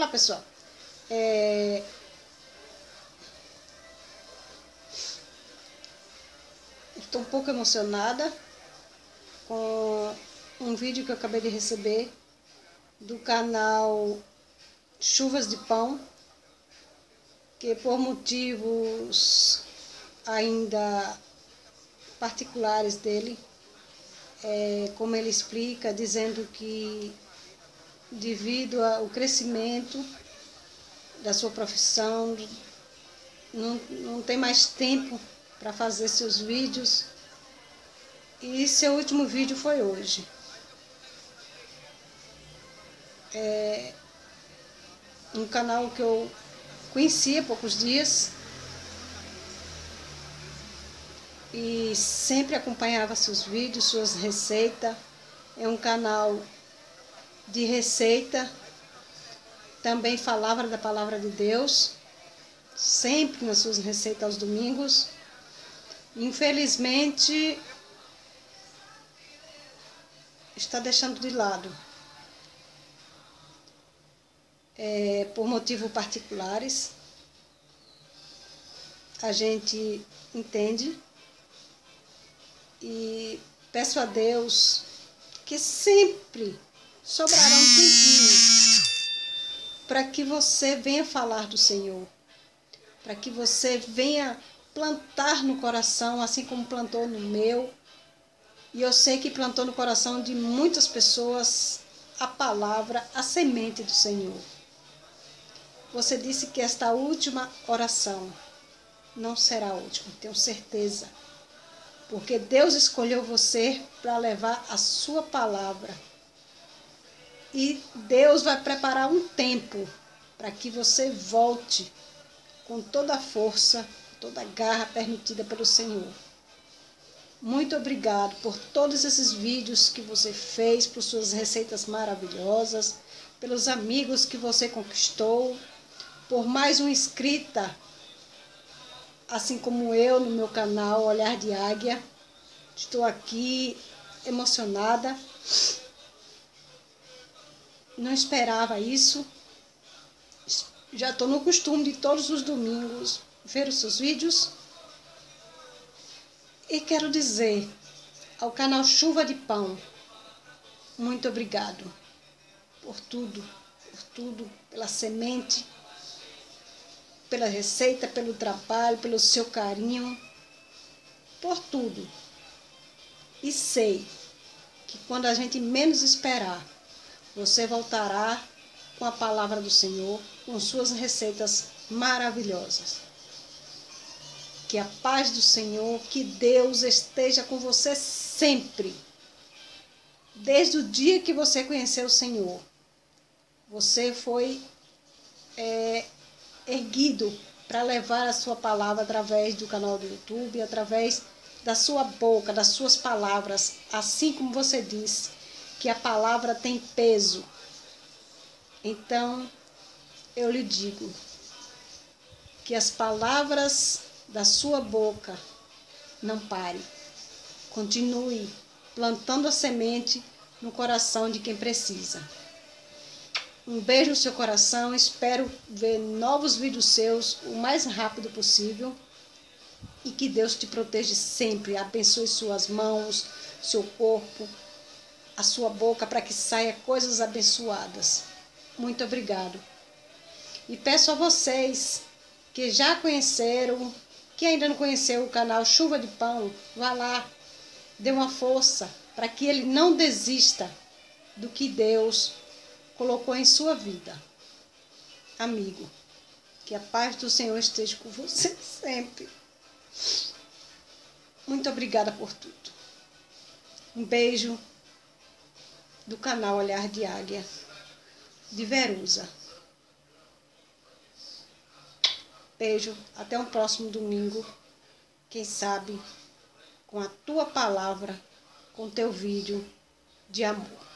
Olá pessoal, é... estou um pouco emocionada com um vídeo que eu acabei de receber do canal Chuvas de Pão, que por motivos ainda particulares dele, é, como ele explica, dizendo que devido ao crescimento da sua profissão, não, não tem mais tempo para fazer seus vídeos. E seu último vídeo foi hoje. É um canal que eu conheci há poucos dias e sempre acompanhava seus vídeos, suas receitas. É um canal de receita, também falava da palavra de Deus, sempre nas suas receitas aos domingos. Infelizmente, está deixando de lado. É, por motivos particulares, a gente entende e peço a Deus que sempre sobrará um tempinho para que você venha falar do Senhor, para que você venha plantar no coração, assim como plantou no meu. E eu sei que plantou no coração de muitas pessoas a palavra, a semente do Senhor. Você disse que esta última oração não será a última, tenho certeza. Porque Deus escolheu você para levar a sua palavra e Deus vai preparar um tempo para que você volte com toda a força, toda a garra permitida pelo Senhor. Muito obrigado por todos esses vídeos que você fez, por suas receitas maravilhosas, pelos amigos que você conquistou, por mais uma inscrita, assim como eu no meu canal Olhar de Águia. Estou aqui emocionada não esperava isso. Já estou no costume de todos os domingos ver os seus vídeos. E quero dizer ao canal Chuva de Pão, muito obrigado por tudo, por tudo, pela semente, pela receita, pelo trabalho, pelo seu carinho, por tudo. E sei que quando a gente menos esperar, você voltará com a palavra do Senhor, com suas receitas maravilhosas. Que a paz do Senhor, que Deus esteja com você sempre. Desde o dia que você conheceu o Senhor, você foi é, erguido para levar a sua palavra através do canal do YouTube, através da sua boca, das suas palavras, assim como você disse que a palavra tem peso. Então, eu lhe digo que as palavras da sua boca não pare. Continue plantando a semente no coração de quem precisa. Um beijo no seu coração. Espero ver novos vídeos seus o mais rápido possível. E que Deus te proteja sempre. Abençoe suas mãos, seu corpo, a sua boca para que saia coisas abençoadas. Muito obrigado. E peço a vocês que já conheceram, que ainda não conheceu o canal Chuva de Pão, vá lá, dê uma força para que ele não desista do que Deus colocou em sua vida. Amigo, que a paz do Senhor esteja com você sempre. Muito obrigada por tudo. Um beijo do canal Olhar de Águia, de Verusa. Beijo, até um próximo domingo. Quem sabe com a tua palavra, com teu vídeo de amor.